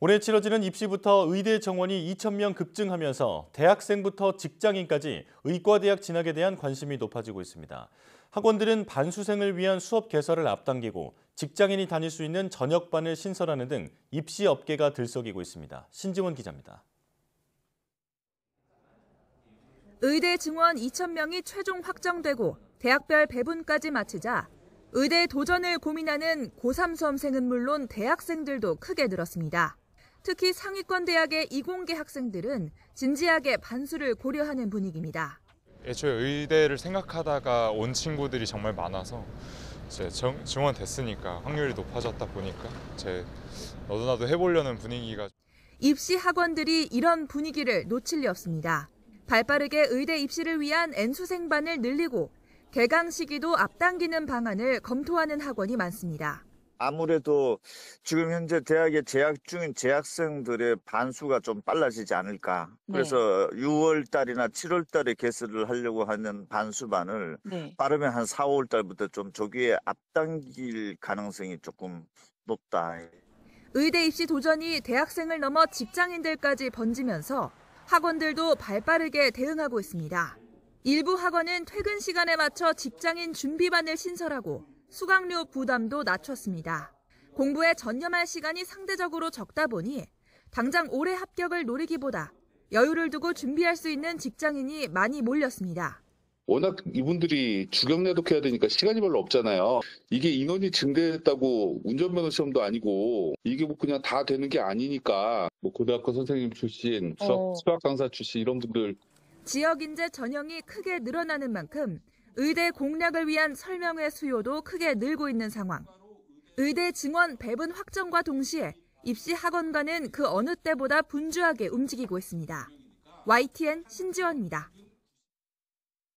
올해 치러지는 입시부터 의대 정원이 2,000명 급증하면서 대학생부터 직장인까지 의과대학 진학에 대한 관심이 높아지고 있습니다. 학원들은 반수생을 위한 수업 개설을 앞당기고 직장인이 다닐 수 있는 저녁반을 신설하는 등 입시 업계가 들썩이고 있습니다. 신지원 기자입니다. 의대 증원 2,000명이 최종 확정되고 대학별 배분까지 마치자 의대 도전을 고민하는 고3 수험생은 물론 대학생들도 크게 늘었습니다. 특히 상위권 대학의 이공계 학생들은 진지하게 반수를 고려하는 분위기입니다. 애초에 의대를 생각하다가 온 친구들이 정말 많아서 이제 정, 증원됐으니까 확률이 높아졌다 보니까 제 너도 나도 해보려는 분위기가 입시 학원들이 이런 분위기를 놓칠 리 없습니다. 발빠르게 의대 입시를 위한 N수생반을 늘리고 개강 시기도 앞당기는 방안을 검토하는 학원이 많습니다. 아무래도 지금 현재 대학에 재학 중인 재학생들의 반수가 좀 빨라지지 않을까. 그래서 6월 달이나 7월 달에 개설을 하려고 하는 반수반을 네. 빠르면 한 4, 5월 달부터 좀 조기에 앞당길 가능성이 조금 높다. 의대 입시 도전이 대학생을 넘어 직장인들까지 번지면서 학원들도 발빠르게 대응하고 있습니다. 일부 학원은 퇴근 시간에 맞춰 직장인 준비반을 신설하고 수강료 부담도 낮췄습니다. 공부에 전념할 시간이 상대적으로 적다 보니 당장 올해 합격을 노리기보다 여유를 두고 준비할 수 있는 직장인이 많이 몰렸습니다. 워낙 이분들이 주경내독 해야 되니까 시간이 별로 없잖아요. 이게 인원이 증대했다고 운전면허 시험도 아니고 이게 뭐 그냥 다 되는 게 아니니까 뭐 고등학교 선생님 출신, 수학, 어. 수학 강사 출신 이런 분들 지역 인재 전형이 크게 늘어나는 만큼 의대 공략을 위한 설명회 수요도 크게 늘고 있는 상황. 의대 증원 배분 확정과 동시에 입시 학원과는 그 어느 때보다 분주하게 움직이고 있습니다. YTN 신지원입니다.